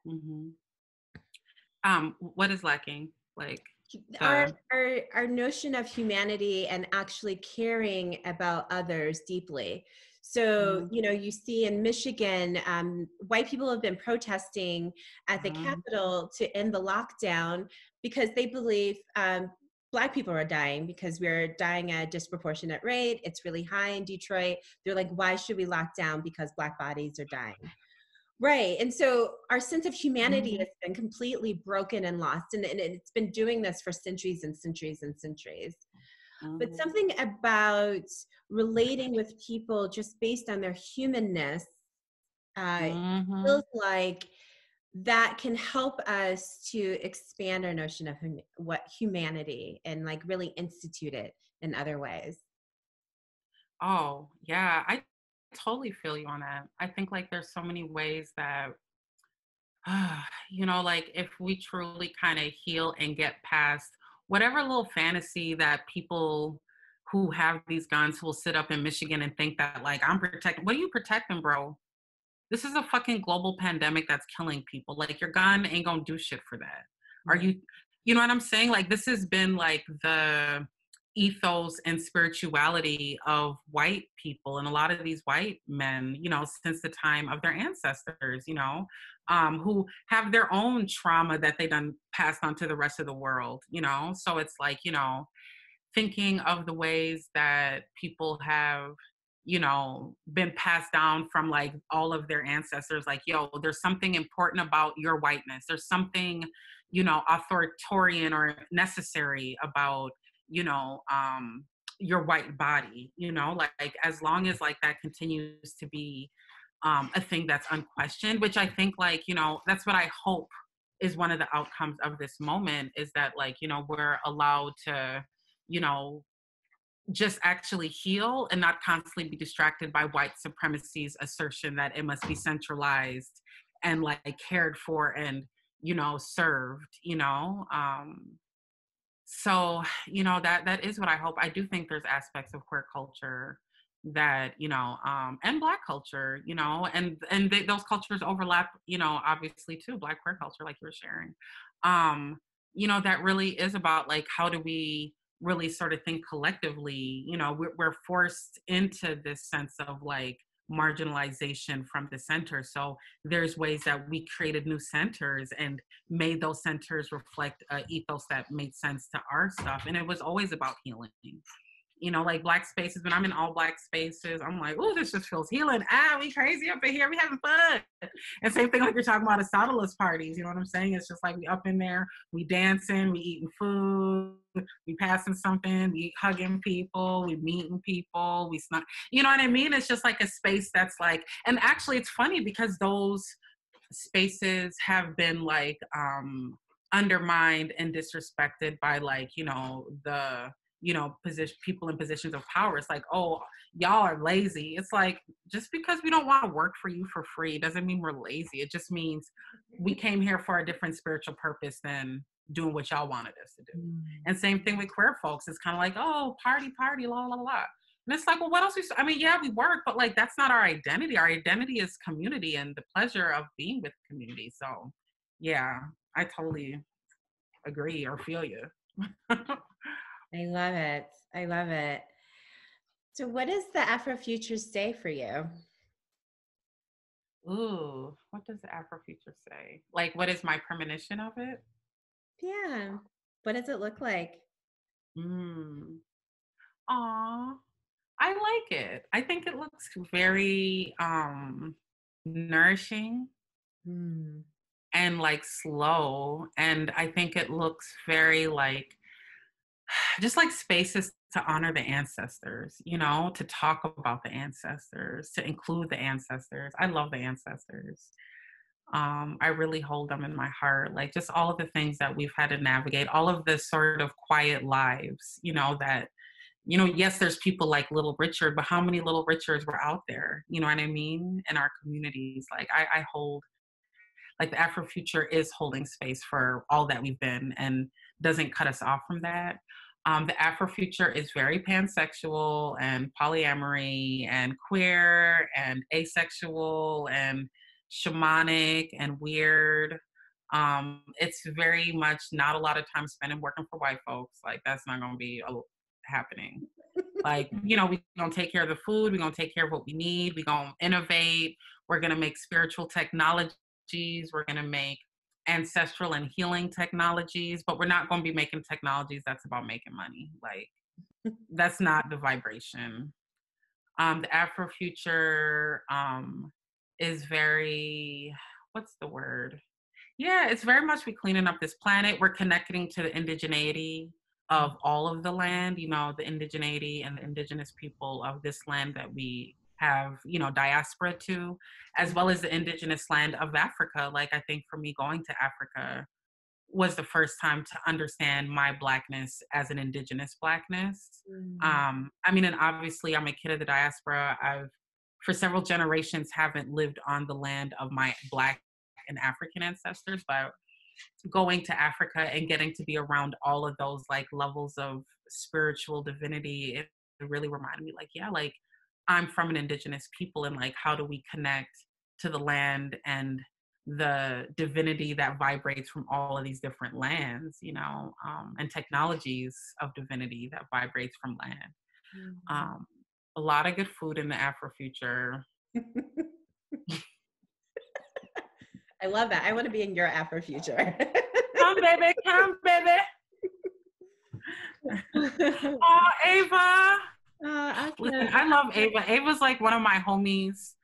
Mm-hmm. um what is lacking? Like our, our our notion of humanity and actually caring about others deeply so, mm-hmm. you know, you see in Michigan, um, white people have been protesting at the mm-hmm. Capitol to end the lockdown because they believe um, black people are dying because we're dying at a disproportionate rate. It's really high in Detroit. They're like, why should we lock down because black bodies are dying? Right. And so our sense of humanity mm-hmm. has been completely broken and lost. And, and, it's been doing this for centuries and centuries and centuries. But something about relating with people just based on their humanness uh, mm-hmm. feels like that can help us to expand our notion of hum- what humanity and like really institute it in other ways. Oh, yeah. I totally feel you on that. I think like there's so many ways that uh, you know, like if we truly kind of heal and get past whatever little fantasy that people who have these guns will sit up in Michigan and think that like I'm protecting. What are you protecting, bro? This is a fucking global pandemic that's killing people. Like your gun ain't gonna do shit for that. Are you? You know what I'm saying? Like this has been like the ethos and spirituality of white people and a lot of these white men you know since the time of their ancestors you know um, who have their own trauma that they done passed on to the rest of the world you know? So it's like you know thinking of the ways that people have you know been passed down from like all of their ancestors like yo there's something important about your whiteness. There's something you know authoritarian or necessary about you know um your white body you know like, like as long as like that continues to be um a thing that's unquestioned which i think like you know that's what i hope is one of the outcomes of this moment is that like you know we're allowed to you know just actually heal and not constantly be distracted by white supremacy's assertion that it must be centralized and like cared for and you know served you know um so you know that that is what i hope. I do think there's aspects of queer culture that you know um and black culture you know and and they, those cultures overlap you know obviously too black queer culture like you were sharing. Um you know that really is about like how do we really sort of think collectively you know we're, we're forced into this sense of like marginalization from the center. So there's ways that we created new centers and made those centers reflect a ethos that made sense to our stuff. And it was always about healing you know, like black spaces. When I'm in all black spaces, I'm like, oh, this just feels healing. Ah, we crazy up in here. We having fun. And same thing like you're talking about Asadalas parties. You know what I'm saying? It's just like we up in there, we dancing, we eating food, we passing something, we hugging people, we meeting people, we snuck. You know what I mean? It's just like a space that's like, and actually, it's funny because those spaces have been like um undermined and disrespected by like you know the you know position people in positions of power it's like oh y'all are lazy. It's like just because we don't want to work for you for free doesn't mean we're lazy. It just means we came here for a different spiritual purpose than doing what y'all wanted us to do. Mm. and same thing with queer folks it's kind of like oh party party la la la. And it's like well what else we i mean yeah we work but like that's not our identity. Our identity is community and the pleasure of being with community. So yeah i totally agree or feel you I love it. I love it. So, what does the Afro Future say for you? Ooh, what does the Afrofuture say? Like, what is my premonition of it? Yeah. What does it look like? Mm. Aw, I like it. I think it looks very um nourishing Mm. and like slow. And I think it looks very like just like spaces to honor the ancestors, you know, to talk about the ancestors, to include the ancestors. I love the ancestors. Um, I really hold them in my heart, like just all of the things that we've had to navigate, all of the sort of quiet lives, you know, that, you know, yes, there's people like Little Richard, but how many Little Richards were out there? You know what I mean? In our communities, like I, I hold, like the Afrofuture is holding space for all that we've been and doesn't cut us off from that. Um, the Afrofuture is very pansexual and polyamory and queer and asexual and shamanic and weird. Um, it's very much not a lot of time spent in working for white folks. Like that's not going to be a, happening. like you know, we're gonna take care of the food. We're gonna take care of what we need. We're gonna innovate. We're gonna make spiritual technologies. We're gonna make ancestral and healing technologies, but we're not going to be making technologies that's about making money. Like that's not the vibration. Um, the Afrofuture um, is very what's the word? Yeah, it's very much we cleaning up this planet. We're connecting to the indigeneity of all of the land, you know, the indigeneity and the indigenous people of this land that we have, you know, diaspora to, as well as the indigenous land of Africa. Like I think for me going to Africa was the first time to understand my blackness as an indigenous blackness. Mm-hmm. Um, I mean, and obviously I'm a kid of the diaspora. I've for several generations haven't lived on the land of my black and African ancestors, but going to Africa and getting to be around all of those like levels of spiritual divinity, it really reminded me like, yeah, like I'm from an indigenous people and like how do we connect to the land and the divinity that vibrates from all of these different lands, you know, um, and technologies of divinity that vibrates from land. Mm-hmm. Um, a lot of good food in the Afrofuture. I love that. I want to be in your Afrofuture. come, baby, come, baby. oh, Ava. Uh, Listen, I love Ava. Ava's like one of my homies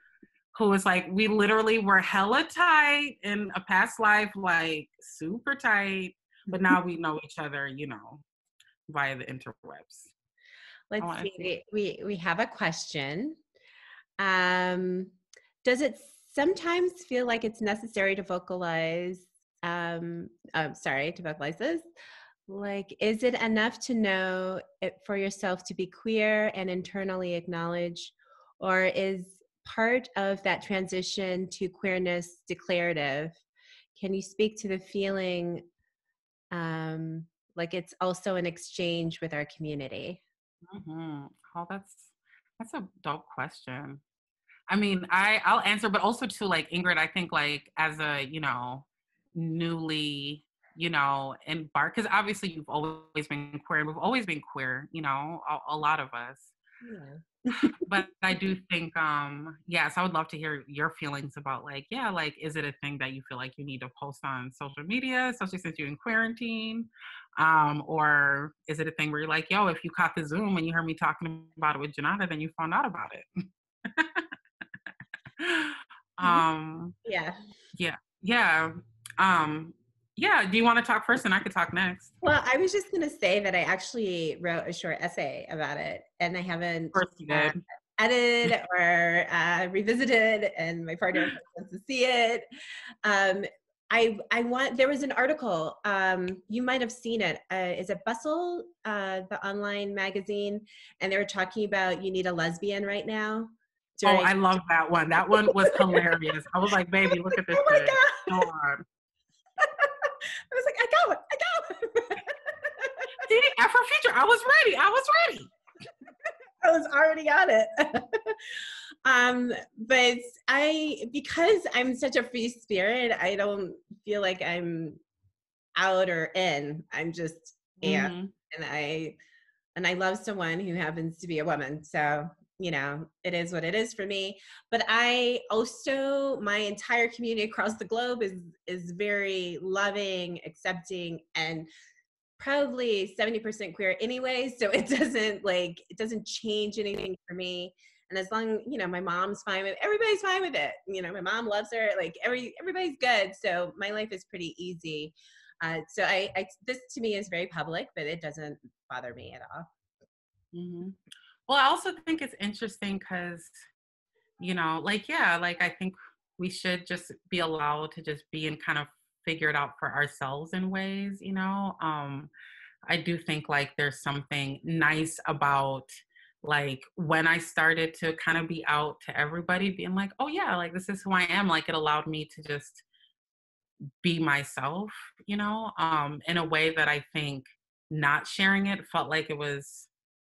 who was like, we literally were hella tight in a past life, like super tight. But now we know each other, you know, via the interwebs. Let's see. We we have a question. Um, does it sometimes feel like it's necessary to vocalize? Um, I'm sorry, to vocalize this like is it enough to know it for yourself to be queer and internally acknowledge or is part of that transition to queerness declarative? Can you speak to the feeling um, like it's also an exchange with our community? Mm-hmm. oh that's that's a dope question. I mean i i'll answer but also to like ingrid i think like as a you know newly you know, and bar because obviously you've always been queer and we've always been queer, you know, a, a lot of us. Yeah. but I do think, um, yes, I would love to hear your feelings about like, yeah, like, is it a thing that you feel like you need to post on social media, especially since you're in quarantine? Um, or is it a thing where you're like, yo, if you caught the Zoom and you heard me talking about it with Junauda, then you found out about it? Mm-hmm. um, yeah. Yeah. Yeah. Um, yeah. Do you want to talk first and I could talk next? Well, I was just going to say that I actually wrote a short essay about it and I haven't uh, edited or uh, revisited, and my partner wants to see it. Um, I, I want there was an article um, you might have seen it. Uh, is it Bustle, uh, the online magazine, and they were talking about you need a lesbian right now. oh, I love that one. That one was hilarious. I was like, baby, look at this. Oh my God. I was like, I got it. I got it. See, Afrofuture, I was ready. I was ready. I was already on it. um, but I, because I'm such a free spirit, I don't feel like I'm out or in. I'm just mm-hmm. and I, and I love someone who happens to be a woman. So you know, it is what it is for me. But I also, my entire community across the globe is is very loving, accepting, and probably 70% queer anyway. So it doesn't like it doesn't change anything for me. And as long, you know, my mom's fine with everybody's fine with it. You know, my mom loves her, like every everybody's good. So my life is pretty easy. Uh, so I, I, this to me is very public, but it doesn't bother me at all. Mm-hmm. Well, I also think it's interesting because, you know, like, yeah, like I think we should just be allowed to just be and kind of figure it out for ourselves in ways, you know. Um, I do think like there's something nice about like when I started to kind of be out to everybody, being like, oh yeah, like this is who I am. Like it allowed me to just be myself, you know, um, in a way that I think not sharing it felt like it was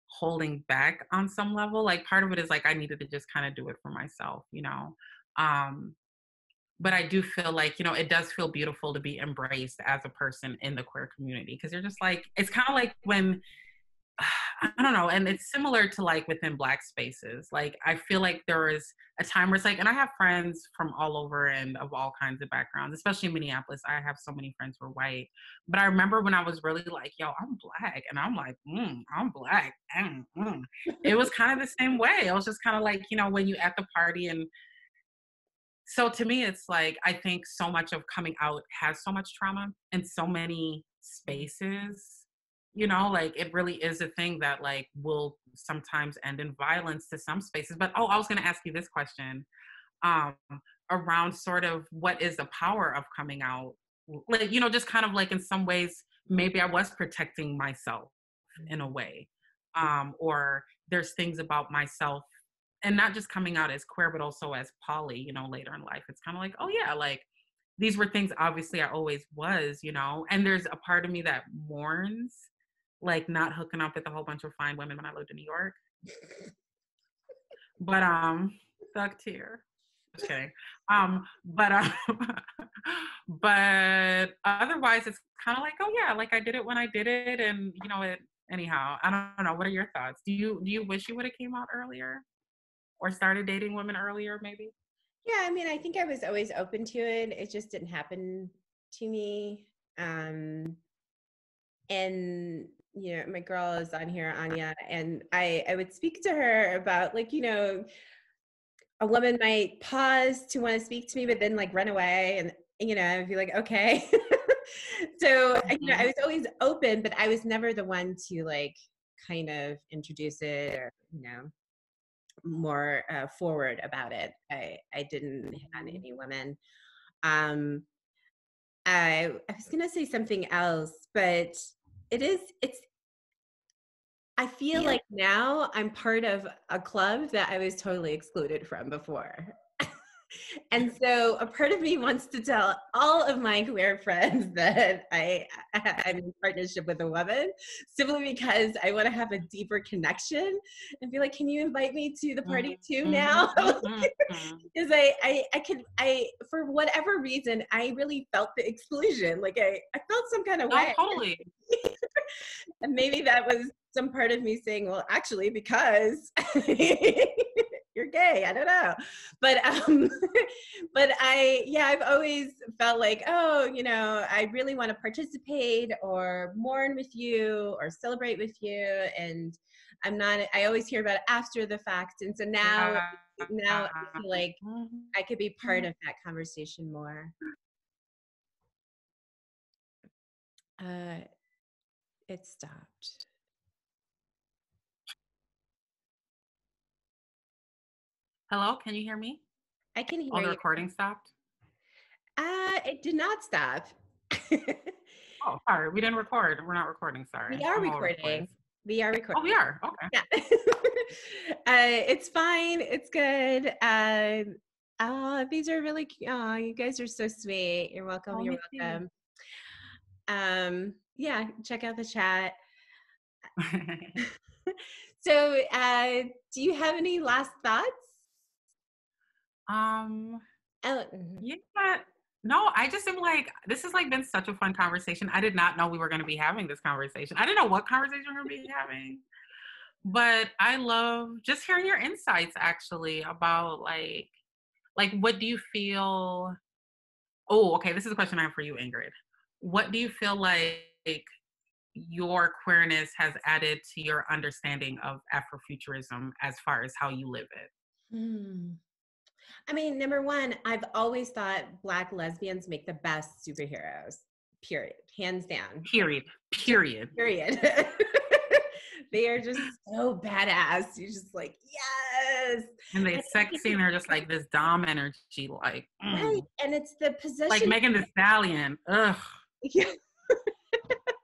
holding back on some level. Like part of it is like I needed to just kind of do it for myself, you know. Um, but I do feel like, you know, it does feel beautiful to be embraced as a person in the queer community because you're just like, it's kind of like when I don't know. And it's similar to like within Black spaces. Like, I feel like there is a time where it's like, and I have friends from all over and of all kinds of backgrounds, especially in Minneapolis. I have so many friends who are white. But I remember when I was really like, yo, I'm Black. And I'm like, mm, I'm Black. Mm, mm. It was kind of the same way. It was just kind of like, you know, when you at the party and so to me, it's like, I think so much of coming out has so much trauma in so many spaces you know like it really is a thing that like will sometimes end in violence to some spaces but oh i was going to ask you this question um around sort of what is the power of coming out like you know just kind of like in some ways maybe i was protecting myself in a way um or there's things about myself and not just coming out as queer but also as poly you know later in life. It's kind of like oh yeah like these were things obviously i always was you know and there's a part of me that mourns like not hooking up with a whole bunch of fine women when I lived in New York. but um, thug tear. Just kidding. Um, but um, but otherwise, it's kind of like, oh yeah, like I did it when I did it, and you know it. Anyhow, I don't know. What are your thoughts? Do you do you wish you would have came out earlier, or started dating women earlier, maybe? Yeah, I mean, I think I was always open to it. It just didn't happen to me. Um, and you know my girl is on here anya and i i would speak to her about like you know a woman might pause to want to speak to me but then like run away and you know i'd be like okay so you know i mm-hmm. was always open but i was never the one to like kind of introduce it or you know more uh, forward about it i i didn't hit on mm-hmm. any women um i i was gonna say something else but it is it's I feel yeah. like now I'm part of a club that I was totally excluded from before. And so a part of me wants to tell all of my queer friends that I I'm in partnership with a woman simply because I want to have a deeper connection and be like, can you invite me to the party too mm-hmm. now? because mm-hmm. I, I I could I for whatever reason I really felt the exclusion. Like I, I felt some kind of way. Oh, totally. and maybe that was some part of me saying, well, actually, because you're gay. I don't know. But um but I yeah, I've always felt like, oh, you know, I really want to participate or mourn with you or celebrate with you. And I'm not I always hear about after the fact. And so now yeah. now I feel like mm-hmm. I could be part of that conversation more. Uh it stopped. Hello, can you hear me? I can hear oh, the you. recording stopped? Uh, it did not stop. oh, sorry. We didn't record. We're not recording. Sorry. We are I'm recording. We are recording. Oh, we are. Okay. Yeah. uh, it's fine. It's good. Uh, oh, these are really cute. Oh, you guys are so sweet. You're welcome. Oh, You're welcome. Um, yeah, check out the chat. so, uh, do you have any last thoughts? Um, oh, mm-hmm. yeah. No, I just am like, this has like been such a fun conversation. I did not know we were going to be having this conversation. I didn't know what conversation we are going to be having. but I love just hearing your insights actually about like like what do you feel Oh, okay, this is a question I have for you, Ingrid. What do you feel like your queerness has added to your understanding of Afrofuturism as far as how you live it? Hmm. I mean, number one, I've always thought Black lesbians make the best superheroes, period, hands down. Period. Period. Period. they are just so badass. You're just like, yes. And they sexy and they're just like this dom energy, like mm. right. And it's the position like Megan Thee Stallion. Ugh. Yeah.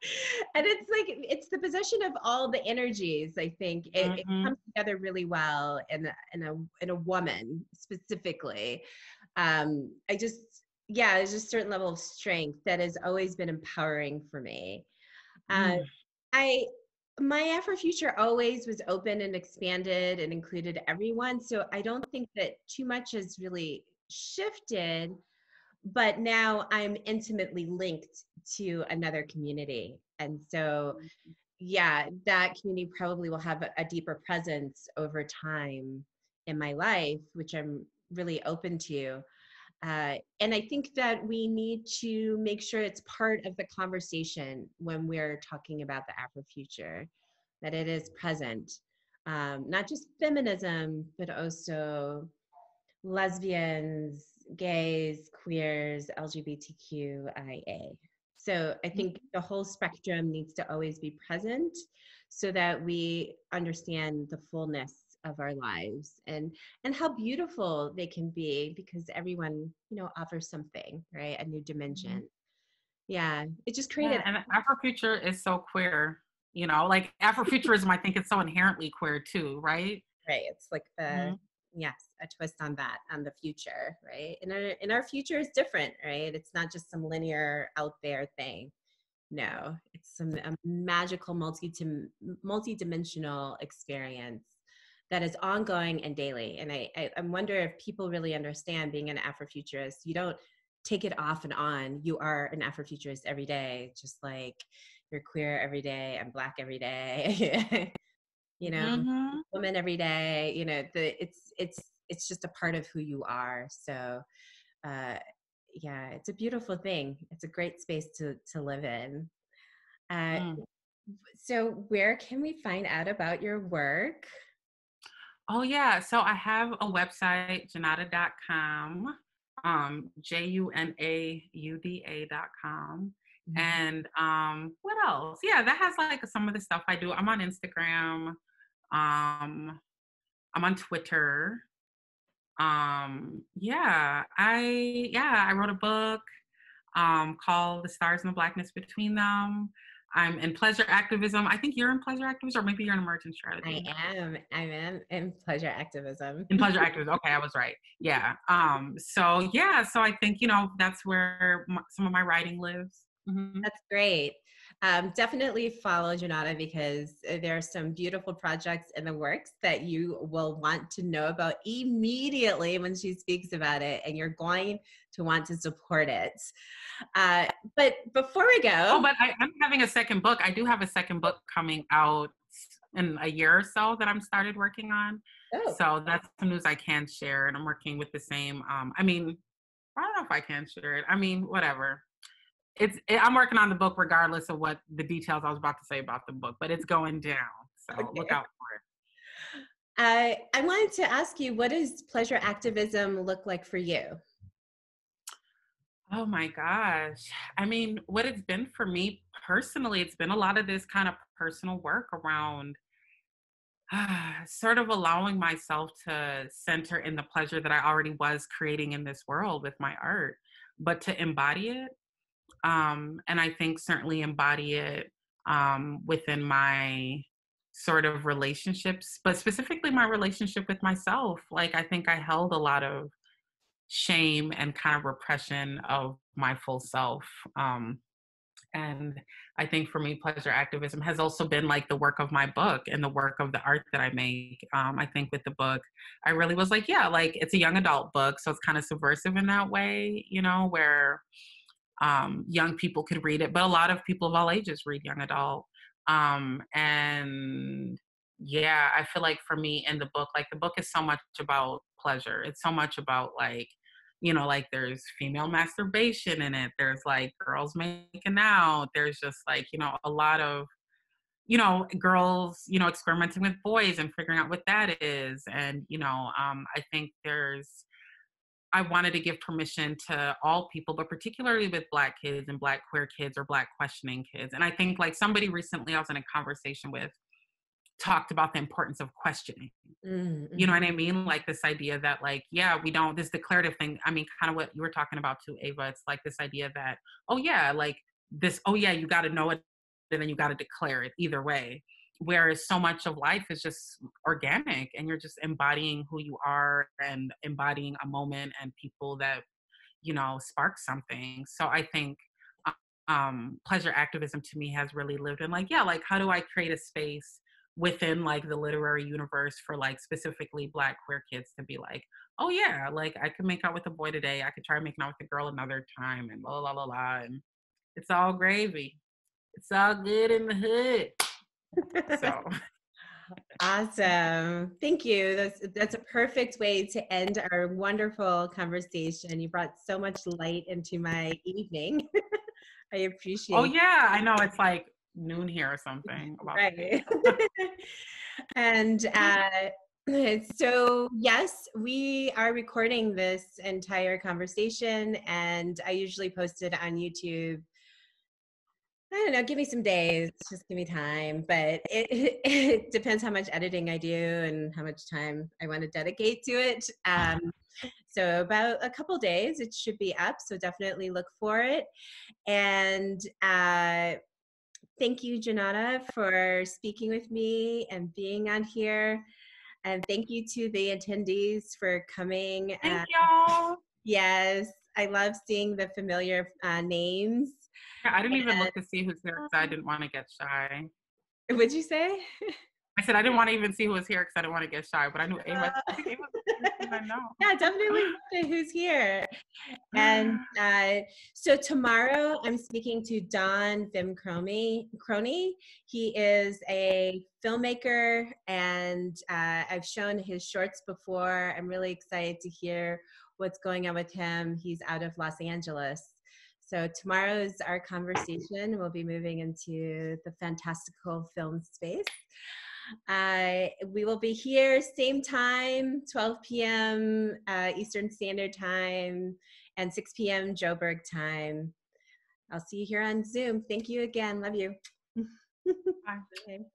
and it's like it's the possession of all the energies i think it, mm-hmm. it, comes together really well in a, in a in a woman specifically um i just yeah there's a certain level of strength that has always been empowering for me uh, mm. i my afrofuture always was open and expanded and included everyone so i don't think that too much has really shifted but now i'm intimately linked to another community and so mm-hmm. yeah that community probably will have a, a deeper presence over time in my life which i'm really open to uh, and I think that we need to make sure it's part of the conversation when we're talking about the Afro future, that it is present. Um, not just feminism, but also lesbians, gays, queers, LGBTQIA. So I think mm-hmm. the whole spectrum needs to always be present so that we understand the fullness of our lives and and how beautiful they can be because everyone you know offers something right a new mm-hmm. dimension yeah it just created yeah, and afrofuture is so queer you know like afrofuturism i think it's so inherently queer too right right it's like the mm-hmm yes a twist on that on the future right? And our, and our future is different right? It's not just some linear out there thing. No it's some a magical multi multi-dimensional experience that is ongoing and daily. And I, I i wonder if people really understand being an afrofuturist. You don't take it off and on. You are an afrofuturist every day just like you're queer every day and black every day you know mm-hmm. woman every day you know the it's it's it's just a part of who you are so uh yeah it's a beautiful thing it's a great space to to live in uh mm. so where can we find out about your work oh yeah so i have a website junauda.com um j-u-n-a-u-d-a.com Mm-hmm. And um, what else? Yeah, that has like some of the stuff I do. I'm on Instagram. Um, I'm on Twitter. Um, yeah, I yeah, I wrote a book um, called The Stars and the Blackness Between Them. I'm in pleasure activism. I think you're in pleasure activism, or maybe you're in emergent strategy. I am. I am in in pleasure activism. In pleasure activism. Okay, I was right. Yeah. Um. So yeah. So I think you know that's where my, some of my writing lives. Mm-hmm. That's great. Um, definitely follow Junauda because uh, there are some beautiful projects in the works that you will want to know about immediately when she speaks about it, and you're going to want to support it. Uh, but before we go, oh, but I, am having a second book. I do have a second book coming out in a year or so that I'm started working on. Oh. So that's some news I can share, and I'm working with the same. Um, I mean, I don't know if I can share it. I mean, whatever it's it, I'm working on the book regardless of what the details I was about to say about the book, but it's going down. So okay. look out for it. I I wanted to ask you, what does pleasure activism look like for you? Oh my gosh. I mean, what it's been for me personally, it's been a lot of this kind of personal work around uh, sort of allowing myself to center in the pleasure that I already was creating in this world with my art, but to embody it um, and I think certainly embody it um, within my sort of relationships, but specifically my relationship with myself. Like I think I held a lot of shame and kind of repression of my full self. Um, and I think for me, pleasure activism has also been like the work of my book and the work of the art that I make. Um, I think with the book, I really was like, yeah, like it's a young adult book, so it's kind of subversive in that way, you know, where um, young people could read it, but a lot of people of all ages read young adult. Um, and yeah, I feel like for me in the book, like the book is so much about pleasure. It's so much about like, you know, like there's female masturbation in it. There's like girls making out. There's just like, you know, a lot of, you know, girls, you know, experimenting with boys and figuring out what that is. And, you know, um, I think there's, I wanted to give permission to all people, but particularly with Black kids and Black queer kids or Black questioning kids. And I think, like, somebody recently I was in a conversation with talked about the importance of questioning. Mm-hmm. You know what I mean? Like, this idea that, like, yeah, we don't, this declarative thing. I mean, kind of what you were talking about too, Ava. It's like this idea that, oh, yeah, like this, oh, yeah, you got to know it and then you got to declare it either way whereas so much of life is just organic and you're just embodying who you are and embodying a moment and people that you know spark something. So i think um pleasure activism to me has really lived in like yeah like how do i create a space within like the literary universe for like specifically black queer kids to be like oh yeah like i could make out with a boy today. I could try making out with a girl another time and la la la la and it's all gravy. It's all good in the hood so awesome. Thank you. That's that's a perfect way to end our wonderful conversation. You brought so much light into my evening. I oh, appreciate oh yeah. I know it's like noon here or something right. and uh so yes we are recording this entire conversation and i usually post it on youtube I don't know, give me some days, just give me time. But it, it, depends how much editing I do and how much time I want to dedicate to it. Um, so, about a couple days, it should be up. So, definitely look for it. And uh, thank you, Junauda, for speaking with me and being on here. And thank you to the attendees for coming. Thank uh, y'all. Yes, I love seeing the familiar uh, names I didn't even look to see who's here because I didn't want to get shy. What'd you say? I said I didn't want to even see who was here because I didn't want to get shy, but I knew Ava. Uh, I know. Yeah, definitely who's here. And uh, so tomorrow I'm speaking to Don Vim Crony. He is a filmmaker, and uh, I've shown his shorts before. I'm really excited to hear what's going on with him. He's out of Los Angeles. So tomorrow is our conversation. We'll be moving into the fantastical film space. Uh, we will be here same time, 12 p.m. Uh, Eastern Standard Time and 6 p.m. Joburg time. I'll see you here on Zoom. Thank you again. Love you. Bye. Okay.